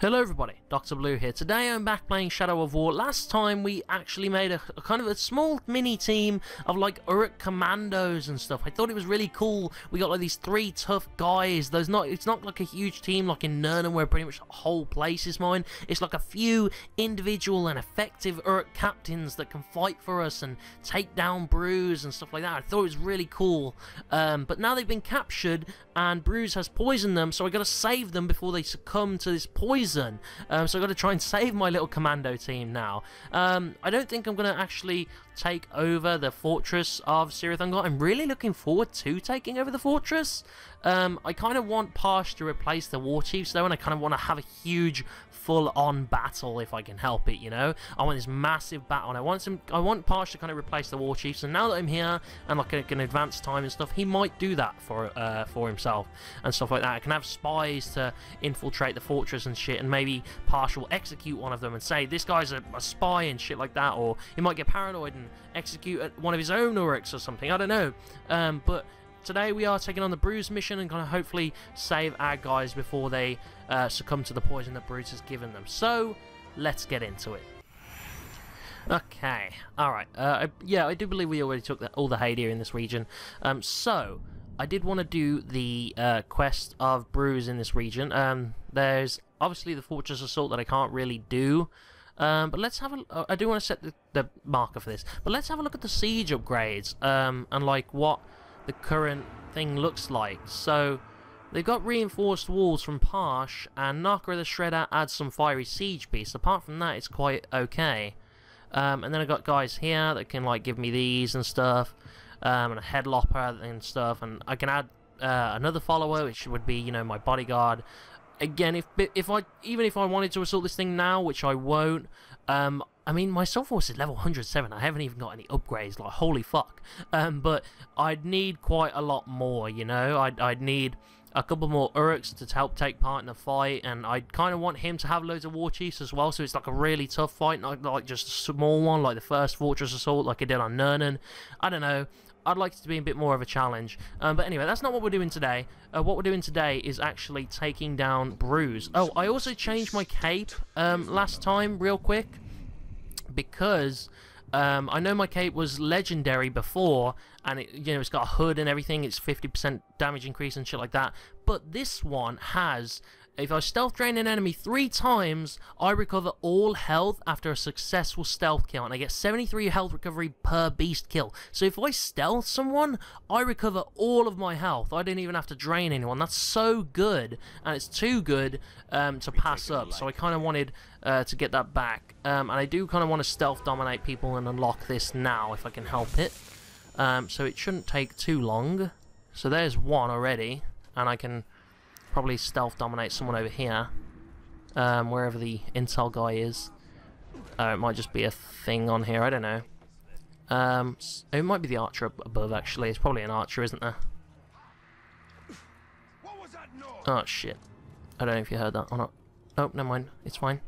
Hello everybody, Dr. Blue here. Today I'm back playing Shadow of War. Last time we actually made a, a, kind of a small mini team of like Uruk commandos and stuff. I thought it was really cool. We got like these three tough guys. There's not it's not like a huge team like in Nurnen where pretty much the whole place is mine. It's like a few individual and effective Uruk captains that can fight for us and take down Bruz and stuff like that. I thought it was really cool. Um, but now they've been captured and Bruz has poisoned them so I gotta save them before they succumb to this poison poison. Um, so I've got to try and save my little commando team now. Um, I don't think I'm going to actually take over the fortress of Cirith Ungol. I'm really looking forward to taking over the fortress. Um, I kind of want Parsh to replace the war chiefs though, and I kind of want to have a huge full-on battle if I can help it, you know? I want this massive battle, and I want some, I want Parsh to kind of replace the war chiefs, and now that I'm here, and like an advanced time and stuff, he might do that for uh, for himself, and stuff like that. I can have spies to infiltrate the fortress and shit, and maybe Parsh will execute one of them and say, this guy's a, a spy and shit like that, or he might get paranoid and execute one of his own Uruks or something, I don't know. Um, but today we are taking on the Bruz mission and going to hopefully save our guys before they uh, succumb to the poison that Bruz has given them. So, let's get into it. Okay, alright. Uh, yeah, I do believe we already took the, all the Haedir in this region. Um, so, I did want to do the uh, quest of Bruz in this region. Um, there's obviously the Fortress Assault that I can't really do. Um, but let's have a. I do want to set the, the marker for this. But let's have a look at the siege upgrades um, and like what the current thing looks like. So they've got reinforced walls from Parsh, and Narka the Shredder adds some fiery siege beasts. Apart from that, it's quite okay. Um, and then I've got guys here that can like give me these and stuff, um, and a headlopper and stuff, and I can add uh, another follower, which would be you know my bodyguard. Again, if if I even if I wanted to assault this thing now, which I won't, um, I mean, my Soul Force is level 107. I haven't even got any upgrades. Like, holy fuck. Um, but I'd need quite a lot more, you know? I'd, I'd need a couple more Uruks to help take part in the fight, and I kind of want him to have loads of War Chiefs as well, so it's like a really tough fight, not like just a small one, like the first Fortress Assault, like I did on Nurnen. I don't know. I'd like it to be a bit more of a challenge. Um, but anyway, that's not what we're doing today. Uh, what we're doing today is actually taking down Bruz. Oh, I also changed my cape um, last time, real quick because um, I know my cape was legendary before, and it, you know it's got a hood and everything. It's 50% damage increase and shit like that. But this one has if I stealth drain an enemy three times, I recover all health after a successful stealth kill, and I get 73 health recovery per beast kill. So if I stealth someone, I recover all of my health. I didn't even have to drain anyone. That's so good, and it's too good um, to pass up. So I kind of wanted uh, to get that back, um, and I do kind of want to stealth dominate people and unlock this now if I can help it. Um, so it shouldn't take too long. So there's one already, and I can probably stealth dominate someone over here. Um, wherever the intel guy is. Uh, it might just be a thing on here, I don't know. Um, it might be the archer above, actually. It's probably an archer, isn't there? Oh, shit. I don't know if you heard that or not. Oh, never mind. It's fine.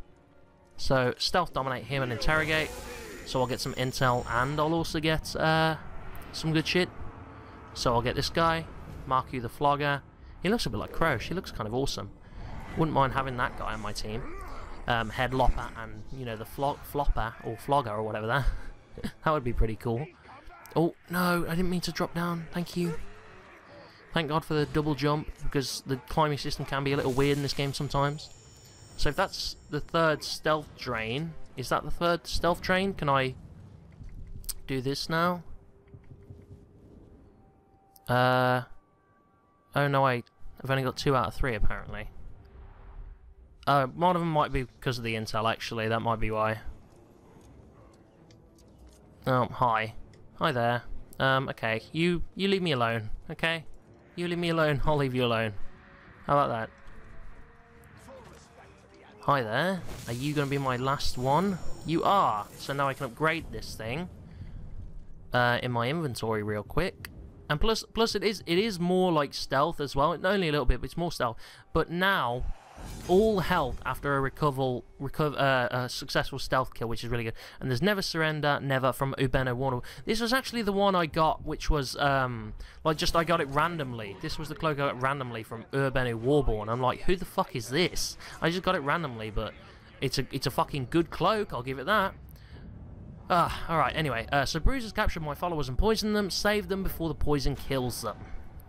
So, stealth dominate him and interrogate. So I'll get some intel and I'll also get uh, some good shit. So I'll get this guy, Marku the Flogger, he looks a bit like Crow. She looks kind of awesome. Wouldn't mind having that guy on my team. Um, head Lopper and, you know, the flo Flopper, or Flogger, or whatever that. that would be pretty cool. Oh, no, I didn't mean to drop down. Thank you. Thank God for the double jump, because the climbing system can be a little weird in this game sometimes. So if that's the third stealth drain, is that the third stealth drain? Can I do this now? Uh, Oh no, wait. I've only got two out of three apparently. Uh, one of them might be because of the intel actually, that might be why. Oh, hi. Hi there. Um, okay, you, you leave me alone, okay? You leave me alone, I'll leave you alone. How about that? Hi there. Are you going to be my last one? You are. So now I can upgrade this thing uh, in my inventory real quick. And plus, plus it is it is more like stealth as well. Only a little bit, but it's more stealth. But now, all health after a recover, recover uh, a successful stealth kill, which is really good. And there's Never Surrender, Never from Urbano Warborn. This was actually the one I got, which was, um, like, just I got it randomly. This was the cloak I got randomly from Urbano Warborn. I'm like, who the fuck is this? I just got it randomly, but it's a, it's a fucking good cloak, I'll give it that. Ah, alright, anyway, uh, so Bruz has captured my followers and poisoned them, saved them before the poison kills them.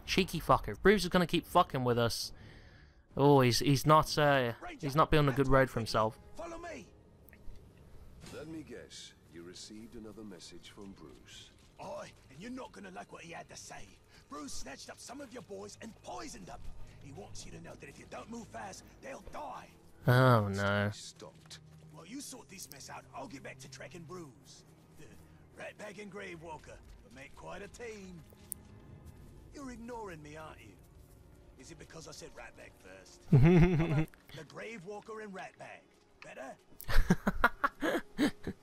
Cheeky fucker. If Bruz is gonna keep fucking with us, oh, he's he's not uh, he's not building a good road for himself. Follow me. Let me guess. You received another message from Bruz. Aye, and you're not gonna like what he had to say. Bruz snatched up some of your boys and poisoned them. He wants you to know that if you don't move fast, they'll die. Oh no. Stopped. You sort this mess out, I'll get back to tracking Bruz. Ratbag and Gravewalker would make quite a team. You're ignoring me, aren't you? Is it because I said Ratbag first? The Gravewalker and Ratbag. Better?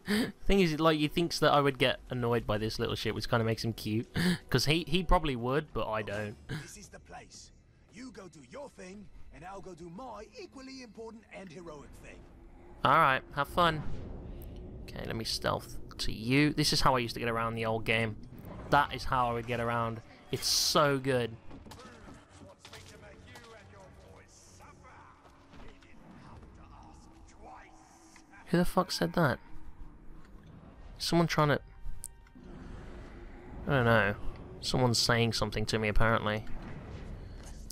Thing is, like, he thinks that I would get annoyed by this little shit, which kind of makes him cute. Because he, he probably would, but I don't. This is the place. You go do your thing, and I'll go do my equally important and heroic thing. Alright, have fun. Okay, let me stealth to you. This is how I used to get around the old game. That is how I would get around. It's so good. Who the fuck said that? Someone trying to... I don't know. Someone's saying something to me, apparently.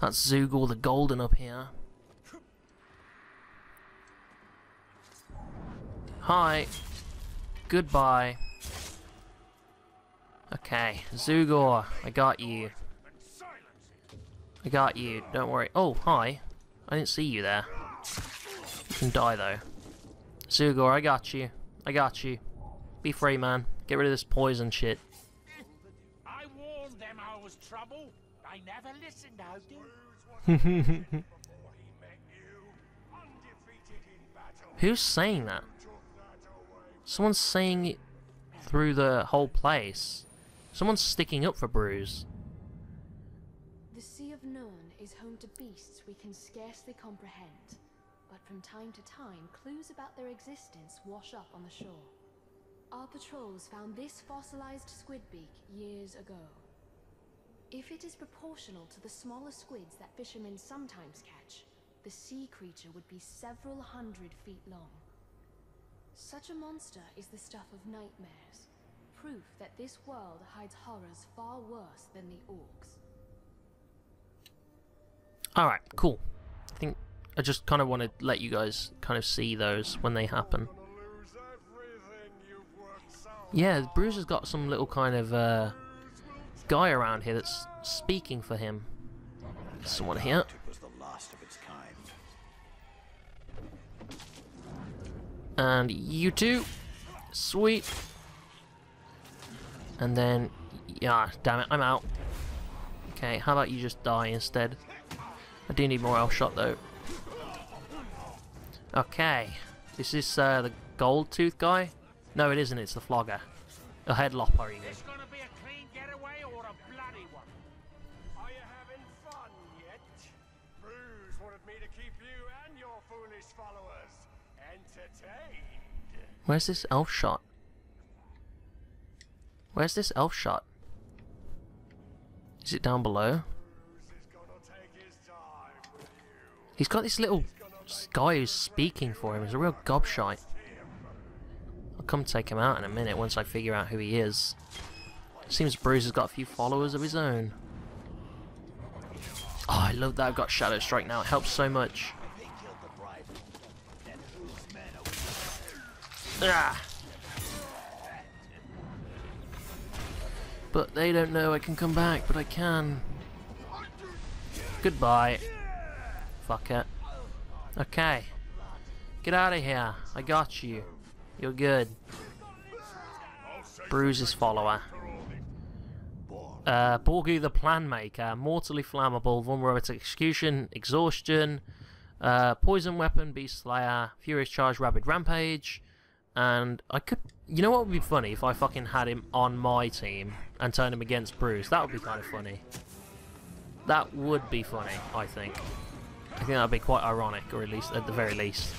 That's Zugor the Golden up here. Hi. Goodbye. Okay, Zugor, I got you. I got you, don't worry. Oh, hi. I didn't see you there. You can die, though. Zugor, I got you. I got you. Be free, man. Get rid of this poison shit. I warned them I was trouble. They never listened, Odin. Who's saying that? Someone's saying it through the whole place. Someone's sticking up for Bruz. The Sea of Nirn is home to beasts we can scarcely comprehend, but from time to time, clues about their existence wash up on the shore. Our patrols found this fossilized squid beak years ago. If it is proportional to the smaller squids that fishermen sometimes catch, the sea creature would be several hundred feet long. Such a monster is the stuff of nightmares, proof that this world hides horrors far worse than the orcs. Alright, cool. I think I just kind of want to let you guys kind of see those when they happen. Yeah, Bruz has got some little kind of uh, guy around here that's speaking for him. Someone here. And you two. Sweet. And then, yeah, damn it, I'm out. Okay, how about you just die instead? I do need more elf shot though. Okay, this is uh, the gold tooth guy. No, it isn't. It's the flogger. A headlopper, even. Where's this elf shot? Where's this elf shot? Is it down below? He's got this little guy who's speaking for him. He's a real gobshite. I'll come take him out in a minute once I figure out who he is. Seems Bruz has got a few followers of his own. Oh, I love that I've got Shadow Strike now. It helps so much. They killed the bride. Then whose men are Ah. But they don't know I can come back, but I can. Goodbye. Fuck it. Okay. Get out of here. I got you. You're good. Bruz's follower. Uh, Borgu the Plan Maker, mortally flammable, vulnerable to execution, exhaustion, uh, poison weapon, beast slayer, furious charge, rapid rampage, and I could, you know what would be funny if I fucking had him on my team and turn him against Bruz. That would be kind of funny. That would be funny, I think. I think that'd be quite ironic, or at least at the very least,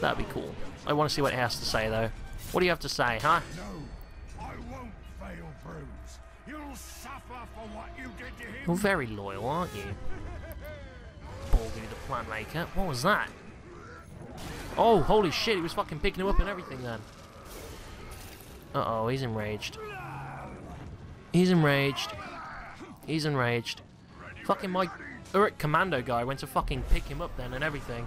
that'd be cool. I want to see what he has to say though. What do you have to say, huh? No, I won't fail, Bruz. You'll suffer for what you did to him. You're very loyal, aren't you? Borgu the plan maker. What was that? Oh, holy shit, he was fucking picking him up and everything then. Uh-oh, he's enraged. He's enraged. He's enraged. Fucking my Uruk Commando guy went to fucking pick him up then and everything.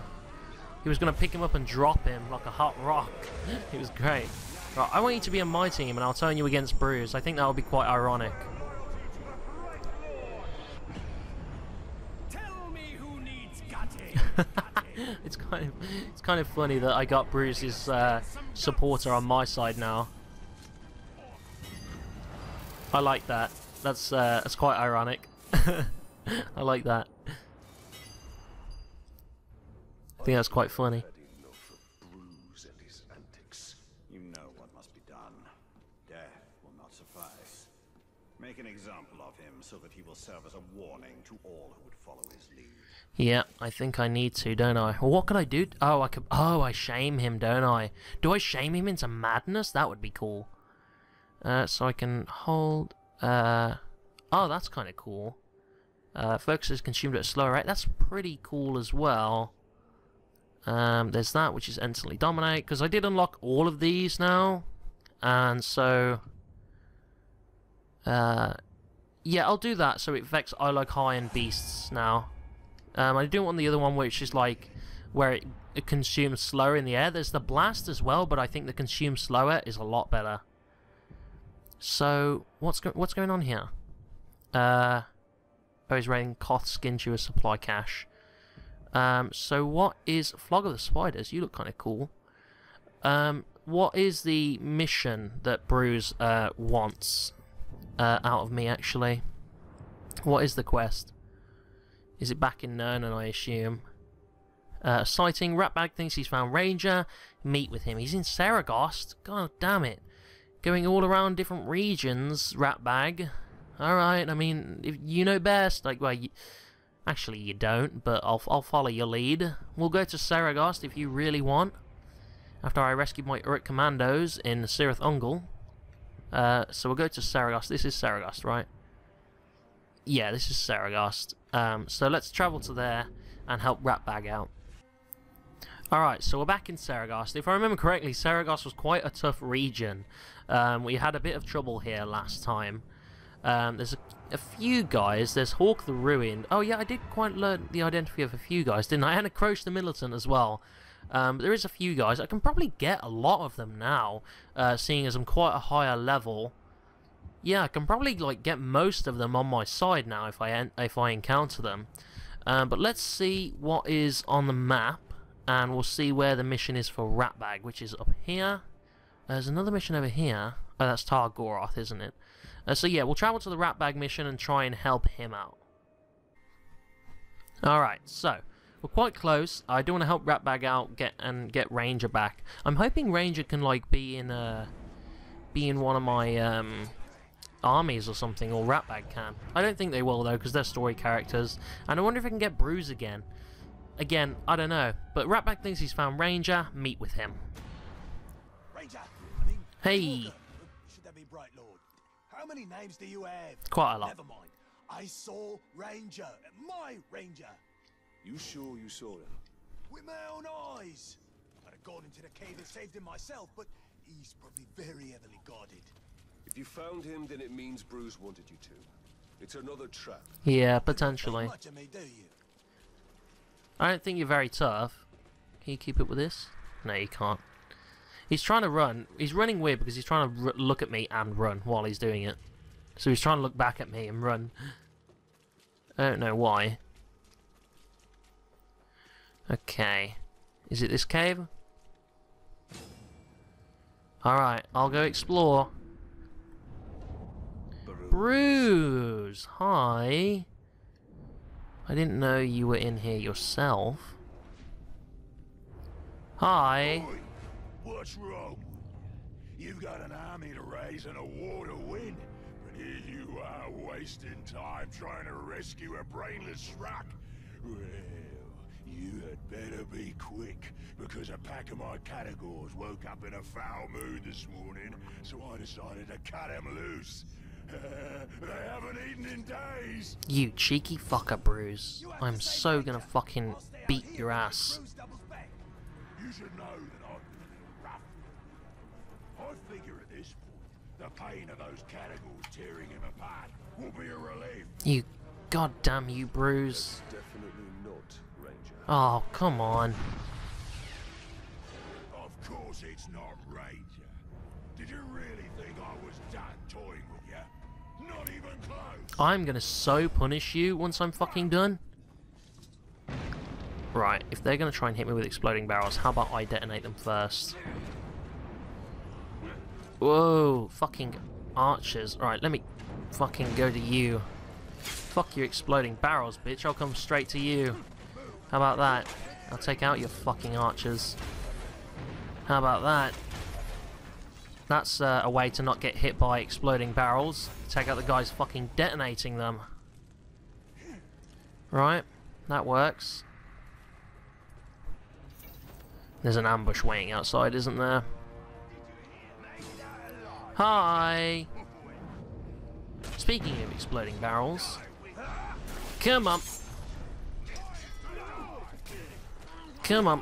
He was gonna pick him up and drop him like a hot rock. it was great. Right, I want you to be on my team and I'll turn you against Bruz. I think that would be quite ironic. it's kind of it's kind of funny that I got Bruz's uh, supporter on my side now. I like that. That's uh, that's quite ironic. I like that. I think that's quite funny. Had enough of Bruce and his antics. You know what must be done. Death will not suffice. Make an example of him so that he will serve as a warning to all who would follow his lead. Yeah, I think I need to, don't I? Well, what could I do? Oh, I could. Oh, I shame him, don't I? Do I shame him into madness? That would be cool. Uh, so I can hold. Uh, oh, that's kind of cool. Uh, focus is consumed at a slower rate. That's pretty cool as well. Um, there's that, which is instantly dominate, because I did unlock all of these now, and so. Uh, yeah, I'll do that. So it affects I like high and beasts now. Um, I do want the other one, which is like where it, it consumes slower in the air. There's the blast as well, but I think the consume slower is a lot better. So what's go what's going on here? Uh, oh, he's raiding Koth skin to a supply cache. Um, so what is Flog of the Spiders? You look kind of cool. Um, what is the mission that Bruz uh, wants uh, out of me, actually? What is the quest? Is it back in Nurnen, I assume? Uh, sighting, Ratbag thinks he's found Ranger. Meet with him. He's in Seregost. God damn it. Going all around different regions, Ratbag. Alright, I mean, if you know best. Like, well, you, actually you don't, but I'll, I'll follow your lead. We'll go to Seregost if you really want. After I rescued my Uruk commandos in Cirith Ungol. Uh, so we'll go to Seregost. This is Seregost, right? Yeah, this is Seregost. Um, so let's travel to there and help Ratbag out. Alright, so we're back in Seregost. If I remember correctly, Seregost was quite a tough region. Um, we had a bit of trouble here last time. Um, there's a, a, few guys. There's Hawk the Ruined. Oh yeah, I did quite learn the identity of a few guys, didn't I? And a Croach the Militant as well. Um, there is a few guys. I can probably get a lot of them now, uh, seeing as I'm quite a higher level. Yeah, I can probably like get most of them on my side now if I if I encounter them. Um, but let's see what is on the map, and we'll see where the mission is for Ratbag, which is up here. There's another mission over here. Oh, that's Tar Goroth, isn't it? Uh, so yeah, we'll travel to the Ratbag mission and try and help him out. Alright, so, we're quite close. I do want to help Ratbag out get and get Ranger back. I'm hoping Ranger can, like, be in a... be in one of my, um... armies or something, or Ratbag can. I don't think they will, though, because they're story characters. And I wonder if I can get Bruz again. Again, I don't know. But Ratbag thinks he's found Ranger. Meet with him. Ranger, I mean, Hey. Should that be Bright Lord? How many names do you have? Quite a lot. Never mind. I saw Ranger, my Ranger, You sure you saw him? with my own eyes. I'd have gone into the cave and saved him myself, but he's probably very heavily guarded. If you found him, then it means Bruz wanted you to. It's another trap. Yeah, potentially. much of me, do you? I don't think you're very tough. Can you keep up with this? No, you can't. He's trying to run. He's running weird because he's trying to r look at me and run while he's doing it. So he's trying to look back at me and run. I don't know why. Okay. Is it this cave? Alright, I'll go explore. Bruz! Hi. I didn't know you were in here yourself. Hi. Oi, what's wrong? You've got an army to raise and a war to win, but here you are wasting time trying to rescue a brainless schmuck. Well, You had better be quick, because a pack of my caragors woke up in a foul mood this morning, so I decided to cut 'em loose. They haven't eaten in days. You cheeky fucker, Bruz. I'm so gonna fucking beat your ass. Bruz doubles back. You should know that I've been a little rough. I figure at this point, the pain of those caragors tearing him apart will be a relief. You goddamn you, Bruz. Definitely not, Ranger. Oh, come on. I'm gonna so punish you once I'm fucking done. Right, if they're gonna try and hit me with exploding barrels, how about I detonate them first? Whoa, fucking archers. Right, let me fucking go to you. Fuck your exploding barrels, bitch. I'll come straight to you. How about that? I'll take out your fucking archers. How about that? That's uh, a way to not get hit by exploding barrels. Take out the guys fucking detonating them. Right, that works. There's an ambush waiting outside, isn't there? Hi! Speaking of exploding barrels, come on. Come on.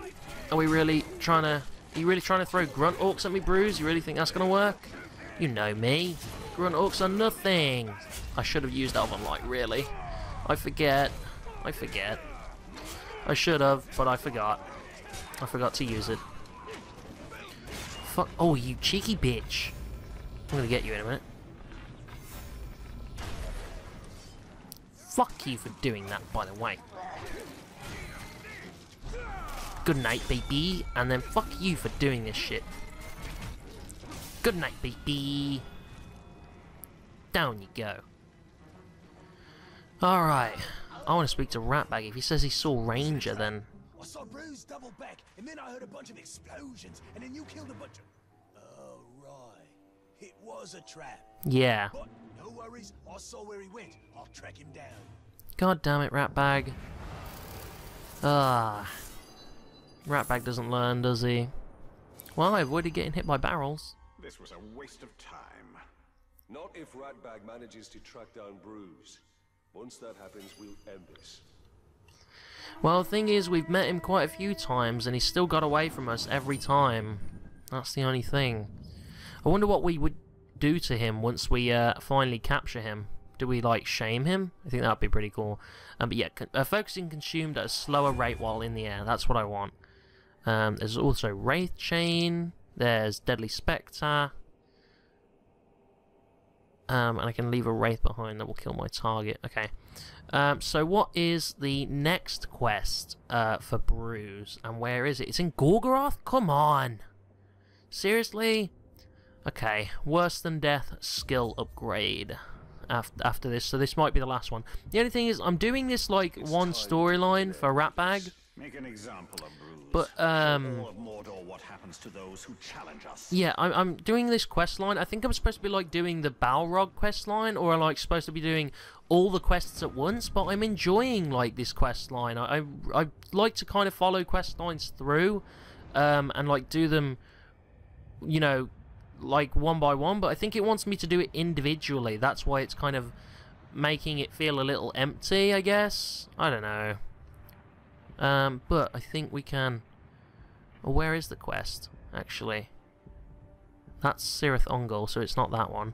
Are we really trying to... Are you really trying to throw grunt orcs at me, Bruz? You really think that's going to work? You know me. Grunt orcs are nothing. I should have used Elven Light, really. I forget. I forget. I should have, but I forgot. I forgot to use it. Fuck. Oh, you cheeky bitch. I'm gonna get you in a minute. Fuck you for doing that, by the way. Good night, baby. And then fuck you for doing this shit. Good night, baby. Down you go. Alright. I want to speak to Ratbag. If he says he saw Ranger, then... I saw Bruz double back, and then I heard a bunch of explosions, and then you killed a bunch of... Oh, right. It was a trap. Yeah. But no worries, I saw where he went. I'll track him down. God damn it, Ratbag. Ah. Ratbag doesn't learn, does he? Well, I avoided getting hit by barrels. This was a waste of time. Not if Ratbag manages to track down Bruz. Once that happens, we'll end this. Well, the thing is, we've met him quite a few times, and he's still got away from us every time. That's the only thing. I wonder what we would do to him once we uh, finally capture him. Do we, like, shame him? I think that'd be pretty cool. Um, but yeah, uh, focusing consumed at a slower rate while in the air. That's what I want. Um, there's also Wraith Chain. There's Deadly Spectre. Um, and I can leave a Wraith behind that will kill my target. Okay. Um, so what is the next quest uh, for Bruz? And where is it? It's in Gorgoroth? Come on! Seriously? Okay. Worse than death skill upgrade after, after this. So this might be the last one. The only thing is, I'm doing this like It's one storyline for Ratbag. Make an example of Bruz. But, Show um, all of Mordor what happens to those who challenge us. Yeah, I'm, I'm doing this quest line. I think I'm supposed to be like doing the Balrog quest line, or I'm like supposed to be doing all the quests at once. But I'm enjoying like this quest line. I I, I like to kind of follow quest lines through, um, and like do them, you know, like one by one. But I think it wants me to do it individually. That's why it's kind of making it feel a little empty. I guess I don't know. Um, but I think we can. Where is the quest actually? That's Cirith Ungol, so it's not that one.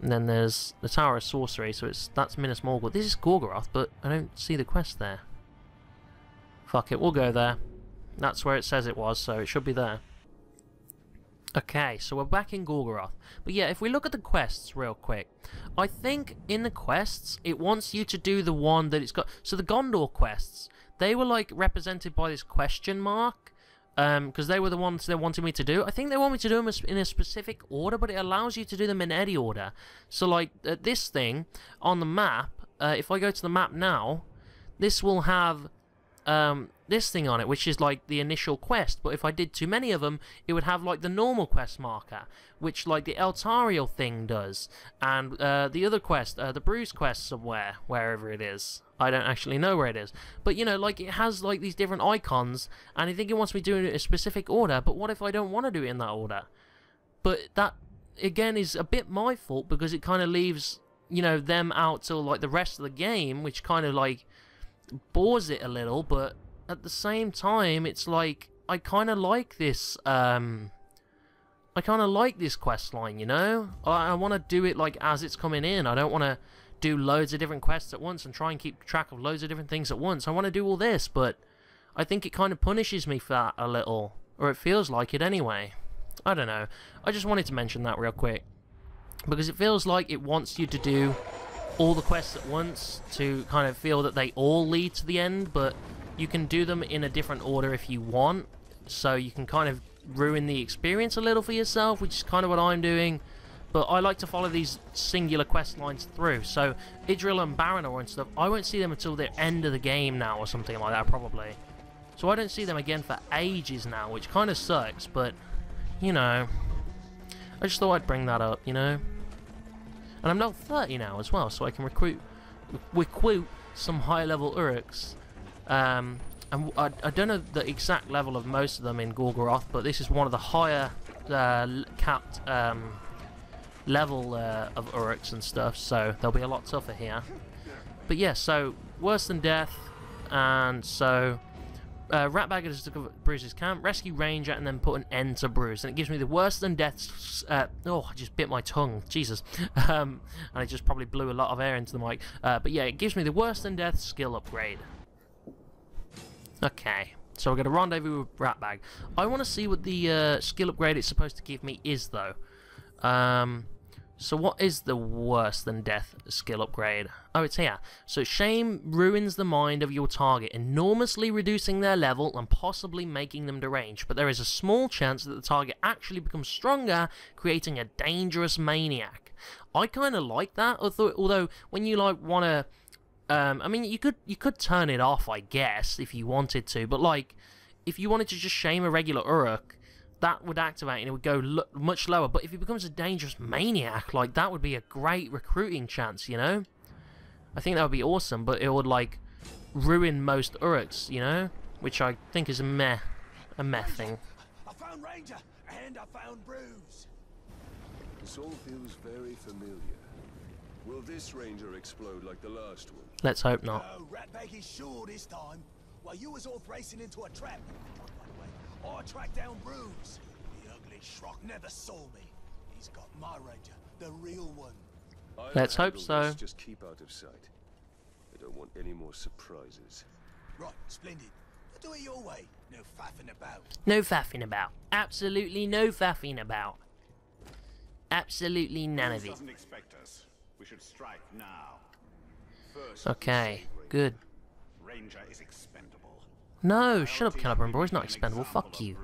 And then there's the Tower of Sorcery, so it's that's Minas Morgul. This is Gorgoroth, but I don't see the quest there. Fuck it, we'll go there. That's where it says it was, so it should be there. Okay, so we're back in Gorgoroth. But yeah, if we look at the quests real quick, I think in the quests, it wants you to do the one that it's got... So the Gondor quests, they were like represented by this question mark, because they were the ones they wanted me to do. I think they want me to do them in a specific order, but it allows you to do them in any order. So like uh, this thing on the map, uh, if I go to the map now, this will have um, this thing on it, which is like the initial quest. But if I did too many of them, it would have like the normal quest marker, which like the Eltariel thing does, and uh, the other quest, uh, the Bruz quest somewhere, wherever it is. I don't actually know where it is, but you know, like it has like these different icons, and I think it wants me doing it in a specific order. But what if I don't want to do it in that order? But that again is a bit my fault because it kind of leaves you know them out till like the rest of the game, which kind of like bores it a little. But at the same time, it's like I kind of like this. um I kind of like this quest line, you know. I, I want to do it like as it's coming in. I don't want to do loads of different quests at once and try and keep track of loads of different things at once. I want to do all this, but I think it kind of punishes me for that a little, or it feels like it anyway. I don't know. I just wanted to mention that real quick because it feels like it wants you to do all the quests at once to kind of feel that they all lead to the end, but you can do them in a different order if you want, so you can kind of ruin the experience a little for yourself, which is kind of what I'm doing. But I like to follow these singular quest lines through. So Idril and Baranor and stuff, I won't see them until the end of the game now or something like that, probably. So I don't see them again for ages now, which kind of sucks, but, you know, I just thought I'd bring that up, you know. And I'm now 30 now as well, so I can recruit, recruit some high-level Uruks. Um, and I, I don't know the exact level of most of them in Gorgoroth, but this is one of the higher uh, capped um, level uh, of Uruks and stuff, so they'll be a lot tougher here. But yeah, so worse than death, and so uh, Ratbag has discovered Bruz's camp, rescue Ranger, and then put an end to Bruce. And it gives me the worse than death. Uh, oh, I just bit my tongue. Jesus. Um, and I just probably blew a lot of air into the mic. Uh, but yeah, it gives me the worse than death skill upgrade. Okay. So we're going to rendezvous with Ratbag. I want to see what the uh, skill upgrade it's supposed to give me is, though. Um, so what is the worse than death skill upgrade? Oh, it's here. So shame ruins the mind of your target, enormously reducing their level and possibly making them deranged. But there is a small chance that the target actually becomes stronger, creating a dangerous maniac. I kind of like that, although when you like want to um, I mean, you could you could turn it off, I guess, if you wanted to. But like, if you wanted to just shame a regular Uruk, that would activate and it would go lo much lower. But if he becomes a dangerous maniac, like that would be a great recruiting chance, you know. I think that would be awesome, but it would like ruin most Uruks, you know, which I think is a meh, a meh thing. I found Ranger and I found Bruz. This all feels very familiar. Will this ranger explode like the last one? Let's hope not. No, Ratbag is sure this time. While you was off racing into a trap, by the way, I tracked down Bruz. The ugly schrock never saw me. He's got my ranger, the real one. I'll Let's hope so. this, Just keep out of sight. I don't want any more surprises. Right, splendid. Do it your way. No faffing about. No faffing about. Absolutely no faffing about. Absolutely none of it. doesn't expect us. We should strike now. First, Okay, good. Ranger is expendable. No, shut up, bro. He's not expendable. Fuck you.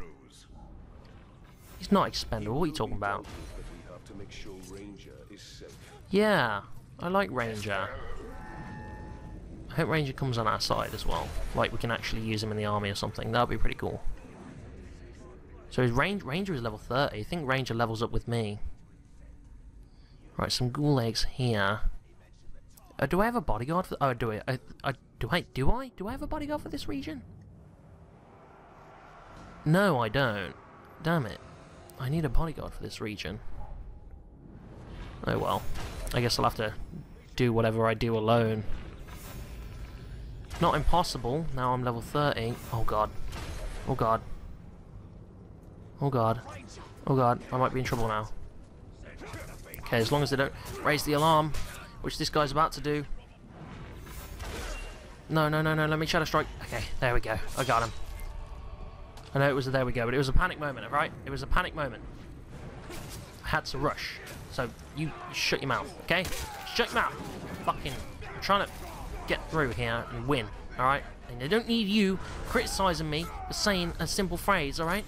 He's not expendable. What are you talking about? Yeah, I like Ranger. I hope Ranger comes on our side as well. Like, we can actually use him in the army or something. That would be pretty cool. So his range, Ranger is level 30. I think Ranger levels up with me. Right, some ghoul eggs here. Uh, do I have a bodyguard for... Oh, do I, I, I... Do I? Do I? Do I have a bodyguard for this region? No, I don't. Damn it. I need a bodyguard for this region. Oh well. I guess I'll have to do whatever I do alone. Not impossible. Now I'm level 30. Oh god. Oh god. Oh god. Oh god. I might be in trouble now. Okay, as long as they don't raise the alarm, which this guy's about to do. No, no, no, no. Let me shadow strike. Okay, there we go. I got him. I know it was a there we go, but it was a panic moment, right? It was a panic moment. I had to rush. So you, shut your mouth, okay? Shut your mouth. Fucking, I'm trying to get through here and win, alright? And I don't need you criticizing me for saying a simple phrase, alright?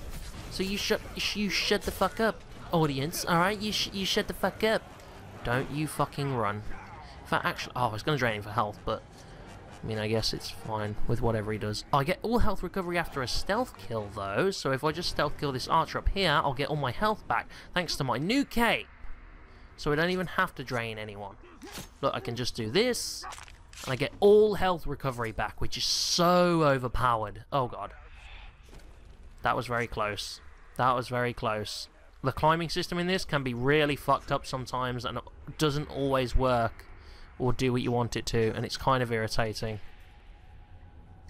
So you shut, you shut the fuck up, audience, alright? You, sh you shut the fuck up. Don't you fucking run. In fact, actually, oh, I was gonna drain him for health, but I mean, I guess it's fine with whatever he does. I get all health recovery after a stealth kill, though, so if I just stealth kill this archer up here, I'll get all my health back, thanks to my new cape. So I don't even have to drain anyone. Look, I can just do this, and I get all health recovery back, which is so overpowered. Oh god. That was very close. That was very close. The climbing system in this can be really fucked up sometimes, and doesn't always work or do what you want it to, and it's kind of irritating.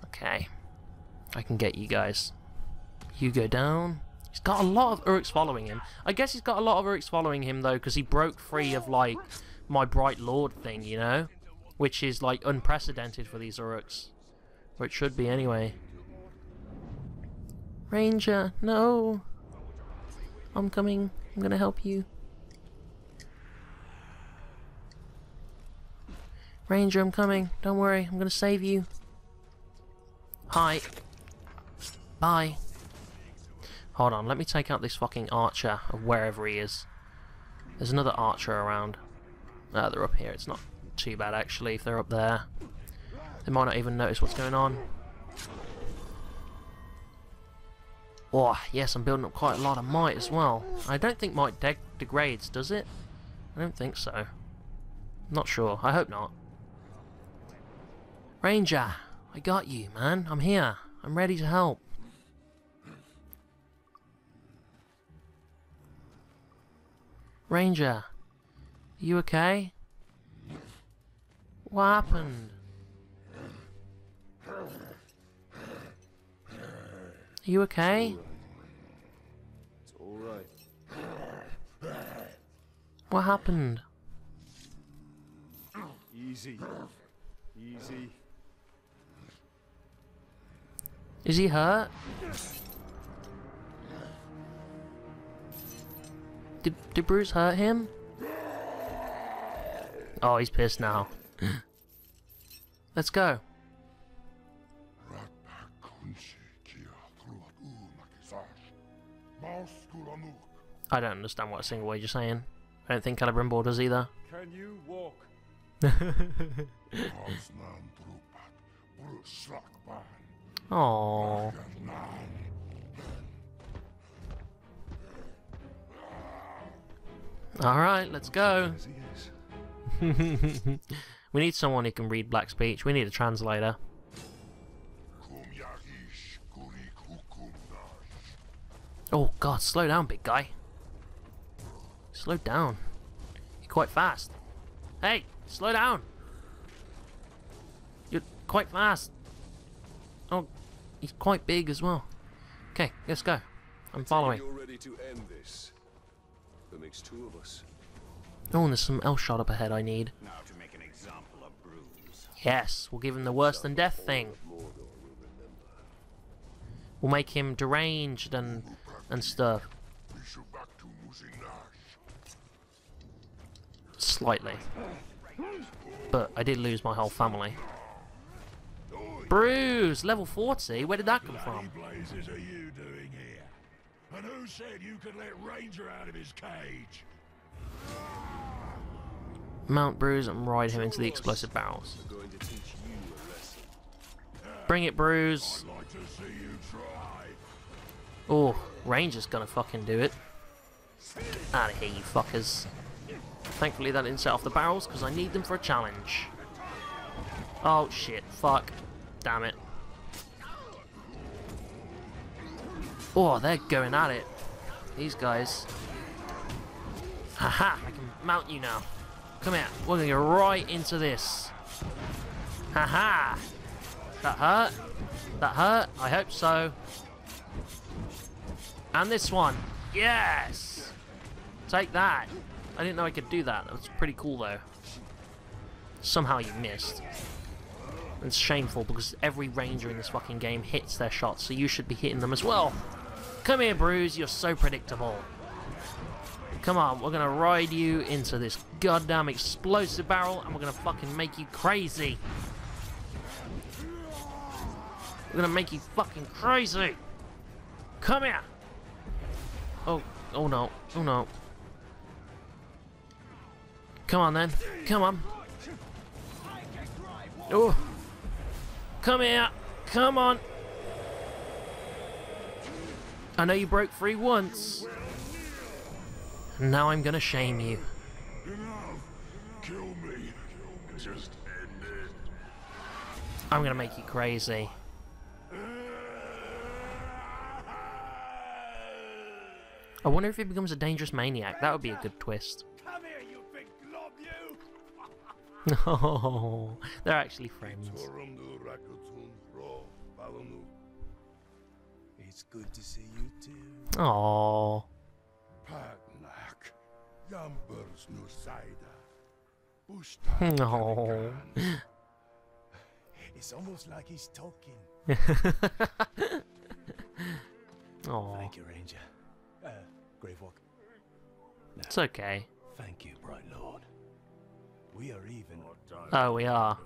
Okay. I can get you guys. You go down. He's got a lot of Uruks following him. I guess he's got a lot of Uruks following him, though, because he broke free of, like, my Bright Lord thing, you know? Which is, like, unprecedented for these Uruks. Or it should be, anyway. Ranger, no! I'm coming. I'm gonna help you. Ranger, I'm coming. Don't worry, I'm gonna save you. Hi. Bye. Hold on, let me take out this fucking archer of wherever he is. There's another archer around. Ah, they're up here. It's not too bad actually if they're up there. They might not even notice what's going on. Oh, yes, I'm building up quite a lot of might as well. I don't think might de degrades, does it? I don't think so. Not sure. I hope not. Ranger, I got you, man. I'm here. I'm ready to help. Ranger, you okay? What happened? Are you okay? It's all right. What happened? Easy. Easy. Is he hurt? Did, did Bruz hurt him? Oh, he's pissed now. Let's go. I don't understand what a single word you're saying. I don't think Celebrimbor does either. Can you walk? Oh. Alright, let's go. We need someone who can read black speech. We need a translator. Oh god, slow down, big guy. Slow down. You're quite fast. Hey, slow down. You're quite fast. He's quite big as well. Okay, let's go. I'm following. You're ready to end this. That makes two of us. Oh, and there's some elf shot up ahead I need. Now to make an example of Bruz. Yes, we'll give him the worse than death thing. Mordor will remember. We'll make him deranged and and stuff. Slightly. But I did lose my whole family. Bruz, level 40? Where did that come from? blazes are you doing here? And who said you could let Ranger out of his cage? Mount Bruz and ride him into the explosive barrels. I'm going to teach you a lesson. Bring it, Bruz. Like to see you try. Oh, Ranger's gonna fucking do it. Out of here, you fuckers. Thankfully that didn't set off the barrels, because I need them for a challenge. Oh, shit. Fuck. Damn it. Oh, they're going at it. These guys. Haha, I can mount you now. Come here. We're gonna go right into this. Haha. That hurt? That hurt? I hope so. And this one. Yes! Take that. I didn't know I could do that. That was pretty cool, though. Somehow you missed. It's shameful because every ranger in this fucking game hits their shots, so you should be hitting them as well. Come here, Bruz. You're so predictable. Come on, we're gonna ride you into this goddamn explosive barrel, and we're gonna fucking make you crazy. We're gonna make you fucking crazy. Come here. Oh, oh no, oh no. Come on then, come on. Oh, Come here. Come on. I know you broke free once. Now I'm gonna shame you. Enough. Kill me. Just end it. I'm gonna make you crazy. I wonder if he becomes a dangerous maniac. That would be a good twist. No, they're actually friends. Torumdu Rakutun Ro Balanu. It's good to see you too. Oh, Patnak. Yampers Nusaida. No. It's almost like he's talking. Oh, Thank you, Ranger. Uh, Gravewalk. it's okay. Thank you, Bright Lord. We are even. Oh, we are.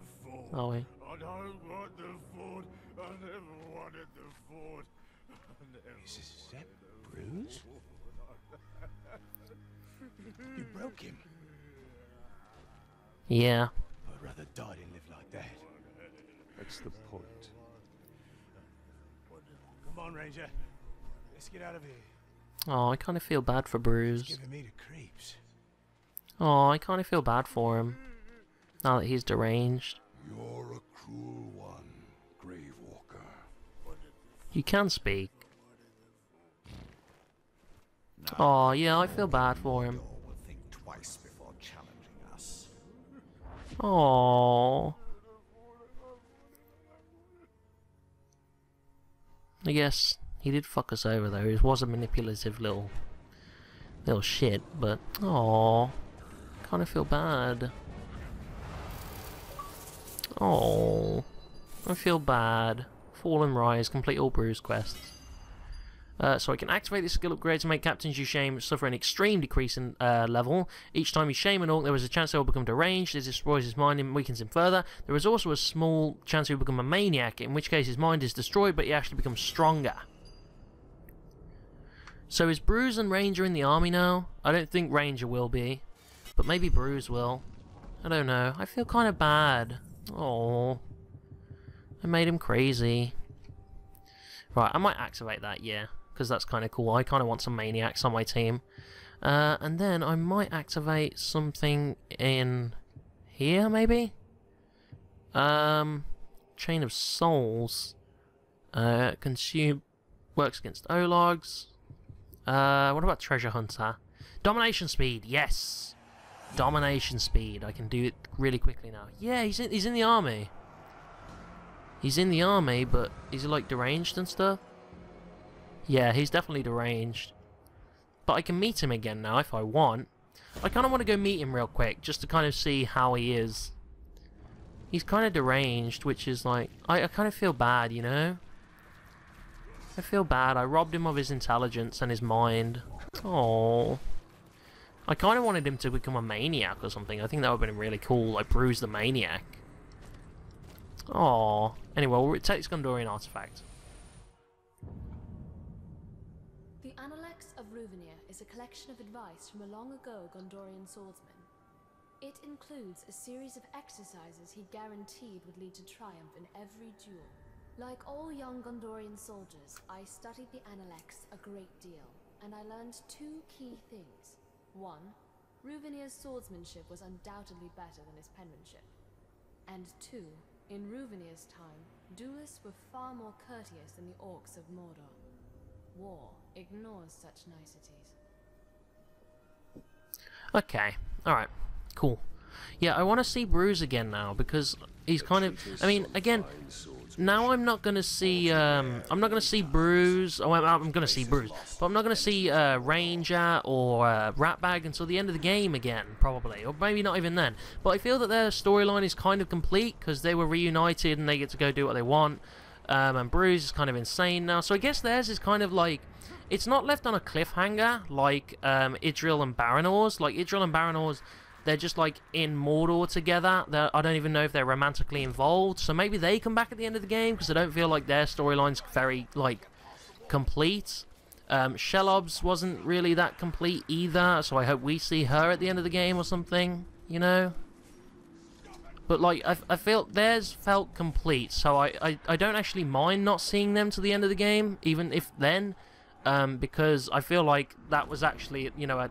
Are we? I don't want the food. I never wanted the food. I never Is that Bruz? you broke him. Yeah. I'd rather die than live like that. That's the point. Come on, Ranger. Let's get out of here. Oh, I kind of feel bad for Bruz. Giving me the creeps. Oh, I kind of feel bad for him. Now that he's deranged. You're a cruel one, Gravewalker. You can speak. Oh, yeah, I feel bad for him. Think twice before challenging us. Oh. I guess he did fuck us over though. He was a manipulative little little shit, but oh, kind of feel bad. Oh, I feel bad. Fall and rise, complete all Bruz quests. Uh, so I can activate this skill upgrade to make captains you shame suffer an extreme decrease in uh, level. Each time you shame an orc, there is a chance they will become deranged. This destroys his mind and weakens him further. There is also a small chance he will become a maniac, in which case his mind is destroyed, but he actually becomes stronger. So is Bruz and Ranger in the army now? I don't think Ranger will be, but maybe Bruz will. I don't know. I feel kind of bad. Oh, I made him crazy. Right, I might activate that, yeah, because that's kind of cool. I kind of want some maniacs on my team. Uh, and then I might activate something in here, maybe? Um, Chain of Souls. Uh, consume, works against Ologs. Uh, what about Treasure Hunter? Domination Speed, yes! Domination Speed, I can do it really quickly now. Yeah, he's in, he's in the army. He's in the army, but is he like deranged and stuff? Yeah, he's definitely deranged. But I can meet him again now if I want. I kind of want to go meet him real quick, just to kind of see how he is. He's kind of deranged, which is like... I, I kind of feel bad, you know? I feel bad. I robbed him of his intelligence and his mind. Oh. I kind of wanted him to become a maniac or something. I think that would have been really cool, like Bruz the Maniac. Oh. Anyway, we'll take Gondorian artifact. The Analects of Ruvenir is a collection of advice from a long ago Gondorian swordsman. It includes a series of exercises he guaranteed would lead to triumph in every duel. Like all young Gondorian soldiers, I studied the Analects a great deal, and I learned two key things. One, Ruvenir's swordsmanship was undoubtedly better than his penmanship. And two, in Ruvenir's time, duelists were far more courteous than the orcs of Mordor. War ignores such niceties. Okay. Alright. Cool. Yeah, I want to see Bruz again now because he's kind of. I mean, again, now I'm not gonna see. Um, I'm not gonna see Bruz. Oh, I'm, I'm gonna see Bruz, but I'm not gonna see uh, Ranger or uh, Ratbag until the end of the game again, probably, or maybe not even then. But I feel that their storyline is kind of complete because they were reunited and they get to go do what they want. Um, and Bruise is kind of insane now, so I guess theirs is kind of like. It's not left on a cliffhanger like um, Idril and Baranors. Like Idril and Baranors they're just like in Mordor together. They're, I don't even know if they're romantically involved. So maybe they come back at the end of the game because I don't feel like their storyline's very like complete. Um, Shelobs wasn't really that complete either, so I hope we see her at the end of the game or something, you know? But like, I, I feel theirs felt complete, so I, I, I don't actually mind not seeing them to the end of the game, even if then, um, because I feel like that was actually, you know, a,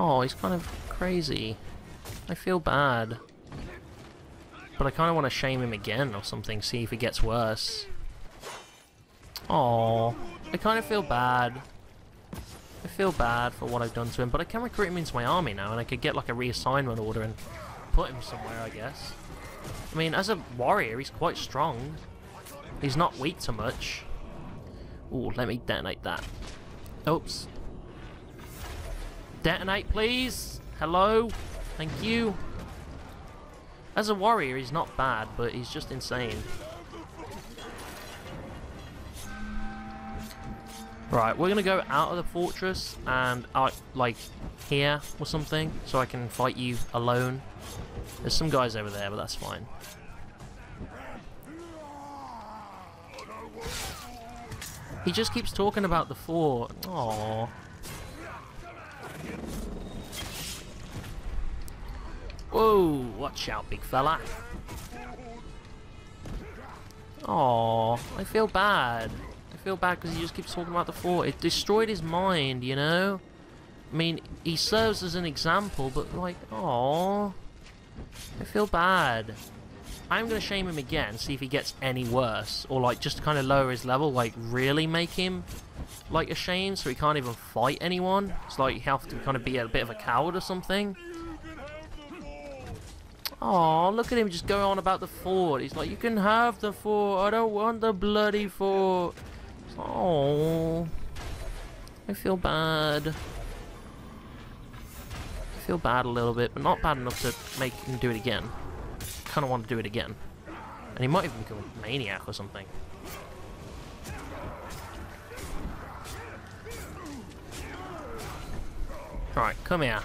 Oh, he's kind of crazy. I feel bad. But I kind of want to shame him again or something, see if he gets worse. Oh, I kind of feel bad. I feel bad for what I've done to him, but I can recruit him into my army now, and I could get like a reassignment order and put him somewhere, I guess. I mean, as a warrior, he's quite strong. He's not weak to much. Ooh, let me detonate that. Oops. Detonate, please. Hello. Thank you. As a warrior, he's not bad, but he's just insane. Right, we're gonna go out of the fortress and out, like, here or something, so I can fight you alone. There's some guys over there, but that's fine. He just keeps talking about the fort. Aww. Whoa, watch out, big fella. Aww, I feel bad. I feel bad because he just keeps talking about the fort. It destroyed his mind, you know? I mean, he serves as an example, but like, aww. I feel bad. I'm going to shame him again, see if he gets any worse. Or like, just kind of lower his level, like really make him like ashamed so he can't even fight anyone. It's like you have to kind of be a bit of a coward or something. Oh, look at him just going on about the fort. He's like, you can have the fort. I don't want the bloody fort. Oh, I feel bad. I feel bad a little bit, but not bad enough to make him do it again. Kind of want to do it again. And he might even become a maniac or something. Right, come here.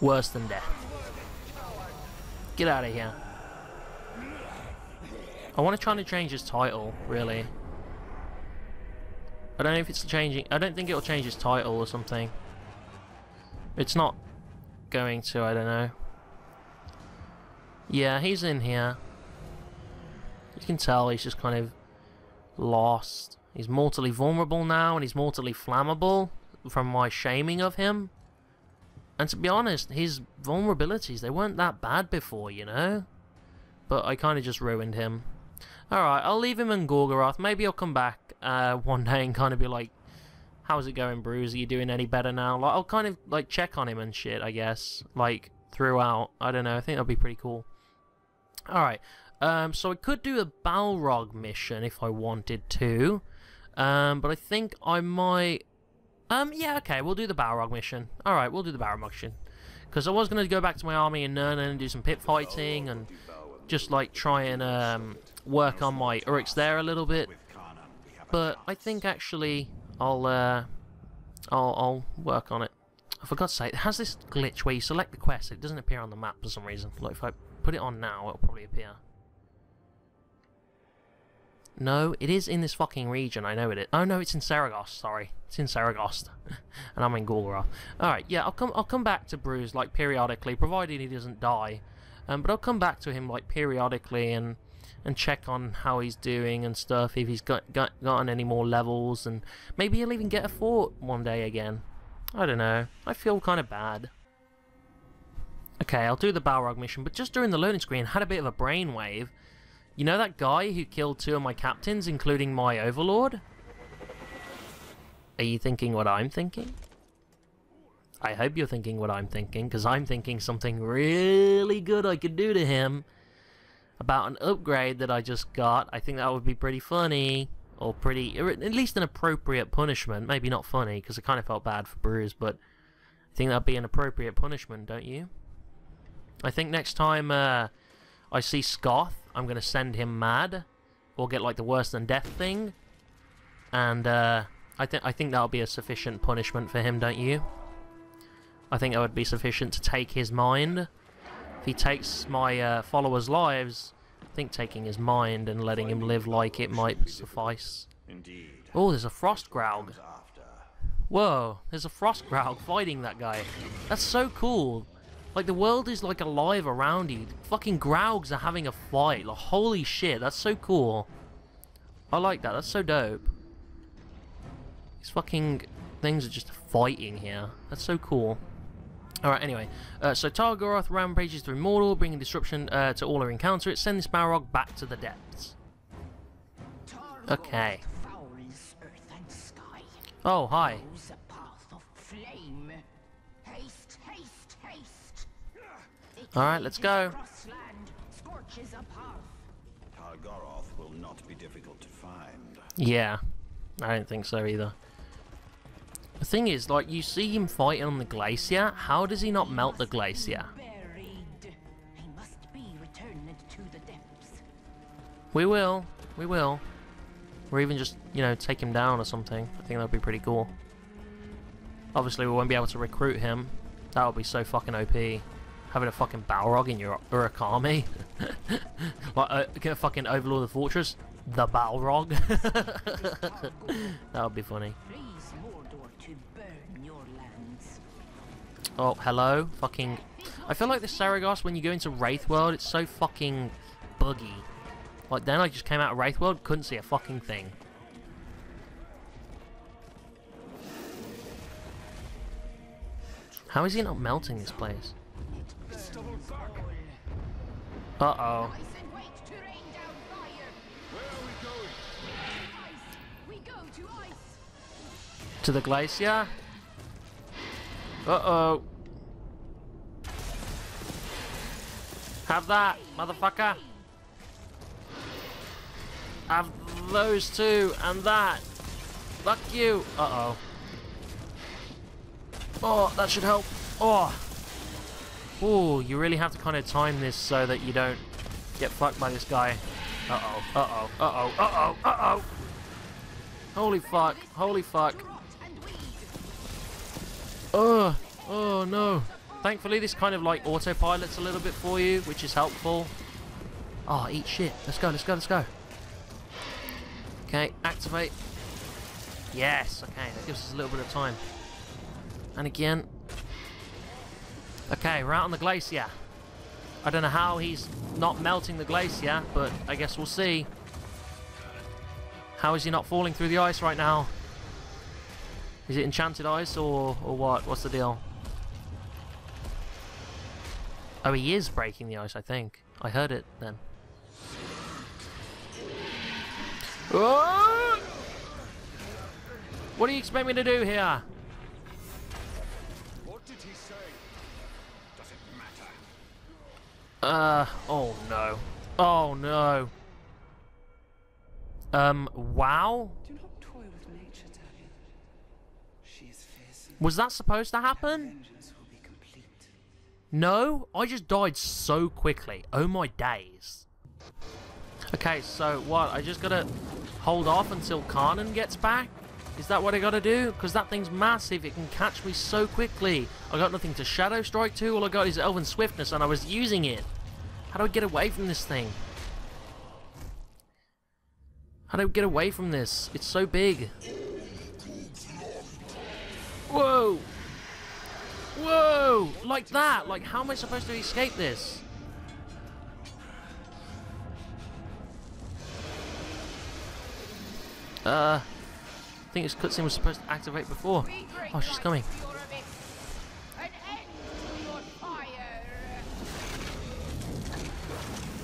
Worse than death. Get out of here. I want to try to change his title, really. I don't know if it's changing. I don't think it'll change his title or something. It's not going to, I don't know. Yeah, he's in here. You can tell he's just kind of lost. He's mortally vulnerable now, and he's mortally flammable from my shaming of him. And to be honest, his vulnerabilities, they weren't that bad before, you know? But I kind of just ruined him. Alright, I'll leave him in Gorgoroth. Maybe I'll come back uh, one day and kind of be like, how's it going, Bruz? Are you doing any better now? Like, I'll kind of, like, check on him and shit, I guess. Like, throughout. I don't know. I think that'd be pretty cool. Alright, um, so I could do a Balrog mission if I wanted to. Um, but I think I might... Um, yeah, okay, we'll do the Balrog mission. Alright, we'll do the Balrog mission. Because I was going to go back to my army in Nurnen and do some pit fighting and just, like, try and um, work on my Uruks there a little bit. But I think, actually, I'll, uh, I'll, I'll work on it. I forgot to say, it has this glitch where you select the quest, it doesn't appear on the map for some reason. Like, if I put it on now, it'll probably appear. No, it is in this fucking region. I know it is. Oh no, it's in Seregost. Sorry, it's in Seregost, and I'm in Gorgoroth. All right, yeah, I'll come. I'll come back to Bruz like periodically, provided he doesn't die. Um, but I'll come back to him like periodically and and check on how he's doing and stuff. If he's got, got gotten any more levels, and maybe he'll even get a fort one day again. I don't know. I feel kind of bad. Okay, I'll do the Balrog mission, but just during the loading screen, had a bit of a brainwave. You know that guy who killed two of my captains, including my overlord? Are you thinking what I'm thinking? I hope you're thinking what I'm thinking, because I'm thinking something really good I could do to him about an upgrade that I just got. I think that would be pretty funny, or pretty, or at least an appropriate punishment. Maybe not funny, because I kind of felt bad for Bruz, but I think that'd be an appropriate punishment, don't you? I think next time uh, I see Scoth, I'm gonna send him mad, or get like the worse than death thing, and uh, I think I think that'll be a sufficient punishment for him, don't you? I think that would be sufficient to take his mind. If he takes my uh, followers' lives, I think taking his mind and letting him live like it might suffice. Indeed. Oh, there's a frost Graug. Whoa, there's a frost Graug fighting that guy. That's so cool. Like the world is like alive around you. Fucking Graugs are having a fight. Like holy shit, that's so cool. I like that. That's so dope. These fucking things are just fighting here. That's so cool. Alright, anyway. Uh, so Tar Goroth rampages through Mordor, bringing disruption uh, to all who encounter it. Send this Balrog back to the depths. Okay. Fouls earth and sky. Oh, hi. It All right, let's go. across land, scorches a path. Tar Goroth will not be difficult to find. Yeah, I don't think so either. The thing is, like, you see him fighting on the glacier. How does he not melt the glacier? Buried. He must be returned to the depths. We will. We will. Or even just, you know, take him down or something. I think that would be pretty cool. Obviously, we won't be able to recruit him. That would be so fucking OP. Having a fucking Balrog in your Uruk army. like, uh, get a fucking Overlord of the Fortress. The Balrog. that would be funny. Please Mordor to burn your lands. Oh, hello? Fucking... I feel like the Seregost, when you go into Wraith World, it's so fucking buggy. Like, then I just came out of Wraith World, couldn't see a fucking thing. How is he not melting this place? We go to. To the glacier? Uh-oh. Have that, motherfucker. Have those two and that. Fuck you. Uh-oh. Oh, that should help. Oh. Ooh, you really have to kind of time this so that you don't get fucked by this guy. Uh-oh, uh-oh, uh-oh, uh-oh, uh-oh. Holy fuck, holy fuck. Oh, oh no. Thankfully, this kind of like autopilots a little bit for you, which is helpful. Oh, eat shit. Let's go, let's go, let's go. Okay, activate. Yes, okay, that gives us a little bit of time. And again. Okay, we're out on the glacier. I don't know how he's not melting the glacier, but I guess we'll see. How is he not falling through the ice right now? Is it enchanted ice or, or what? What's the deal? Oh, he is breaking the ice, I think. I heard it then. Oh! What do you expect me to do here? Uh, oh no. Oh no. Um, wow? Do not toy with nature, She is. Was that supposed to happen? Vengeance will be complete. No, I just died so quickly. Oh my days. Okay, so what? I just gotta hold off until Carnán gets back? Is that what I gotta do? Because that thing's massive. It can catch me so quickly. I got nothing to Shadow Strike to. All I got is Elven Swiftness, and I was using it. How do I get away from this thing? How do I get away from this? It's so big. Whoa! Whoa! Like that! Like, how am I supposed to escape this? Uh, think this cutscene was supposed to activate before. Oh, she's coming. to your abyss. An end to your fire.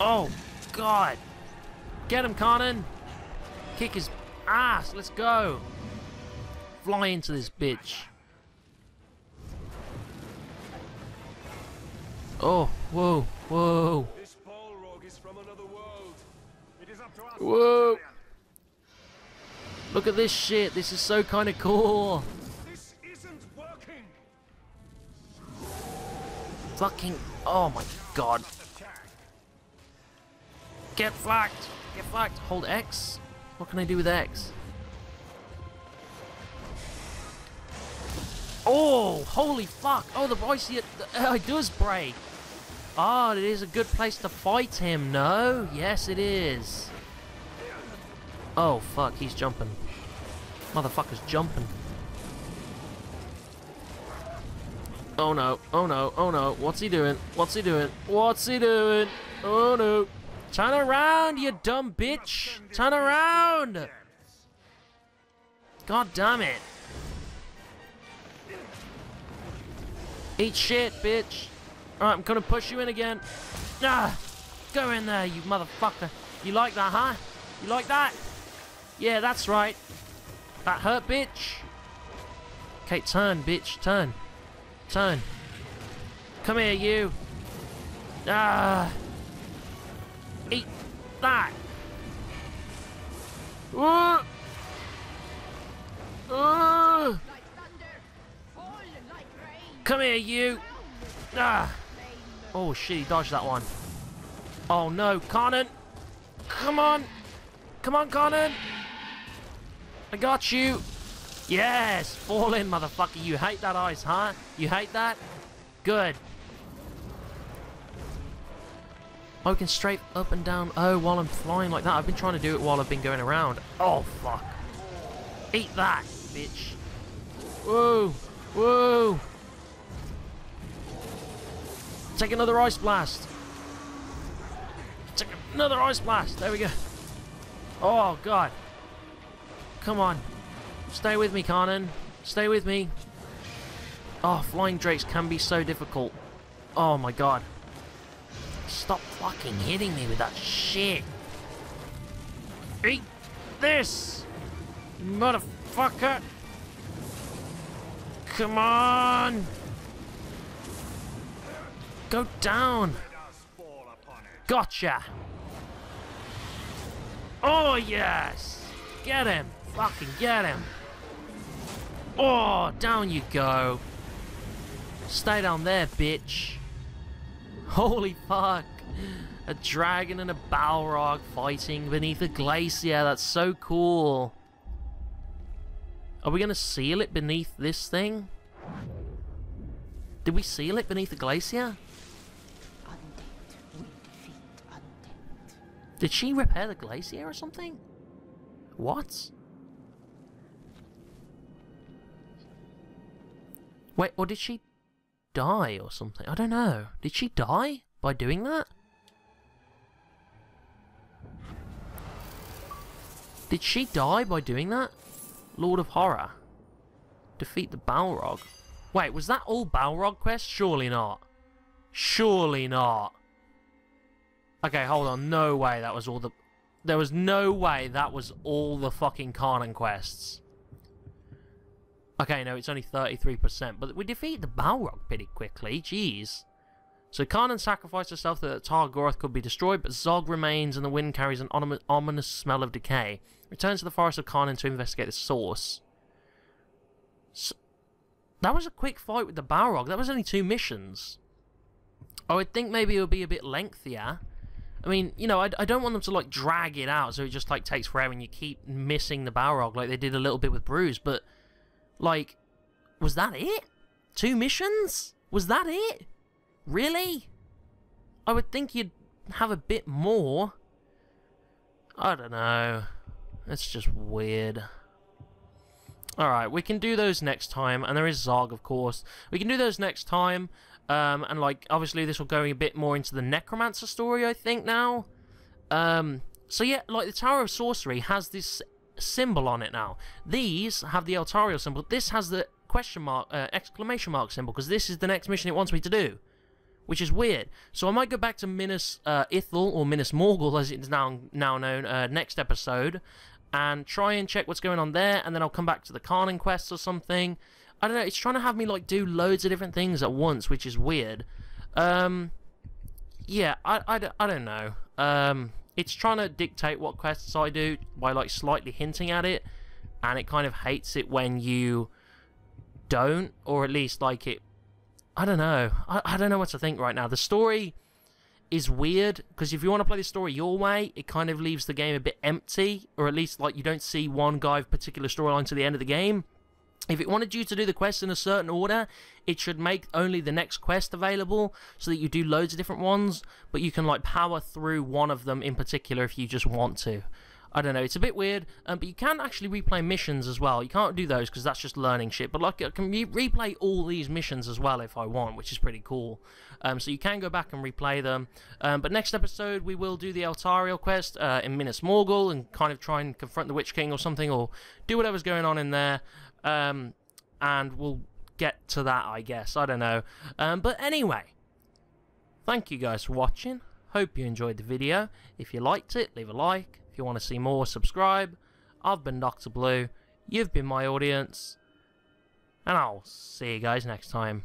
Oh, God! Get him, Carnán! Kick his ass! Let's go! Fly into this bitch. Oh, whoa, whoa, This Balrog is from another world. It is up to us. whoa! Talion. Look at this shit. This is so kind of cool. This isn't working. Fucking... Oh my god. Get fucked! Get fucked! Hold X? What can I do with X? Oh, holy fuck! Oh, the voice it, uh, it does break. Oh, it is a good place to fight him, no? Yes, it is. Oh, fuck, he's jumping. Motherfucker's jumping. Oh no, oh no, oh no, what's he doing? What's he doing? What's he doing? Oh no. Turn around, you dumb bitch! Turn around! God damn it. Eat shit, bitch. Alright, I'm gonna push you in again. Ah! Go in there, you motherfucker. You like that, huh? You like that? Yeah, that's right. That hurt, bitch. Okay, turn, bitch, turn. Turn. Come here, you. Ah! Eat that! Uh, uh, come here, you! Ah! Oh shit, he dodged that one. Oh no, Carnán! Come on! Come on, Carnán! I got you! Yes! Fall in, motherfucker. You hate that ice, huh? You hate that? Good. I can straight up and down. Oh, while I'm flying like that. I've been trying to do it while I've been going around. Oh, fuck. Eat that, bitch. Whoa. Whoa. Take another ice blast. Take another ice blast. There we go. Oh, God. Come on. Stay with me, Carnán. Stay with me. Oh, flying drakes can be so difficult. Oh, my God. Stop fucking hitting me with that shit. Eat this, motherfucker. Come on. Go down. Gotcha. Oh, yes. Get him. Fucking get him. Oh, down you go. Stay down there, bitch. Holy fuck. A dragon and a Balrog fighting beneath a glacier. That's so cool. Are we to seal it beneath this thing? Did we seal it beneath the glacier? Did she repair the glacier or something? What? Wait, or did she die or something? I don't know. Did she die by doing that? Did she die by doing that? Lord of Horror. Defeat the Balrog. Wait, was that all Balrog quest? Surely not. Surely not. Okay, hold on. No way that was all the... There was no way that was all the fucking Carnán quests. Okay, no, it's only 33%, but we defeat the Balrog pretty quickly, jeez. So Carnán sacrificed herself so that Tar Goroth could be destroyed, but Zog remains and the wind carries an ominous smell of decay. Returns to the Forest of Carnán to investigate the source. So, that was a quick fight with the Balrog. That was only two missions. I would think maybe it would be a bit lengthier. I mean, you know, I, I don't want them to, like, drag it out so it just, like, takes forever and you keep missing the Balrog like they did a little bit with Bruz, but... Like, was that it? Two missions? Was that it? Really? I would think you'd have a bit more. I don't know. It's just weird. Alright, we can do those next time, and there is Zog, of course. We can do those next time, um, and, like, obviously this will go a bit more into the Necromancer story, I think, now. Um, so yeah, like, the Tower of Sorcery has this symbol on it now. These have the Eltariel symbol. This has the question mark, uh, exclamation mark symbol, because this is the next mission it wants me to do. Which is weird. So I might go back to Minas uh, Ithil, or Minas Morgul as it's now, now known, uh, next episode, and try and check what's going on there, and then I'll come back to the Carnán quests or something. I don't know, it's trying to have me, like, do loads of different things at once, which is weird. Um, yeah, I, I, I don't know. Um, it's trying to dictate what quests I do by like slightly hinting at it, and it kind of hates it when you don't, or at least like it. I don't know. I, I don't know what to think right now. The story is weird because if you want to play the story your way, it kind of leaves the game a bit empty, or at least like you don't see one guy particular storyline to the end of the game. If it wanted you to do the quest in a certain order, it should make only the next quest available so that you do loads of different ones, but you can like power through one of them in particular if you just want to. I don't know, it's a bit weird, um, but you can actually replay missions as well. You can't do those because that's just learning shit, but like I can re replay all these missions as well if I want, which is pretty cool. Um, so you can go back and replay them. Um, but next episode we will do the Eltariel quest uh, in Minas Morgul and kind of try and confront the Witch King or something, or do whatever's going on in there. Um, and we'll get to that, I guess. I don't know. Um, but anyway, thank you guys for watching. Hope you enjoyed the video. If you liked it, leave a like. If you want to see more, subscribe. I've been Dr. Blue. You've been my audience. And I'll see you guys next time.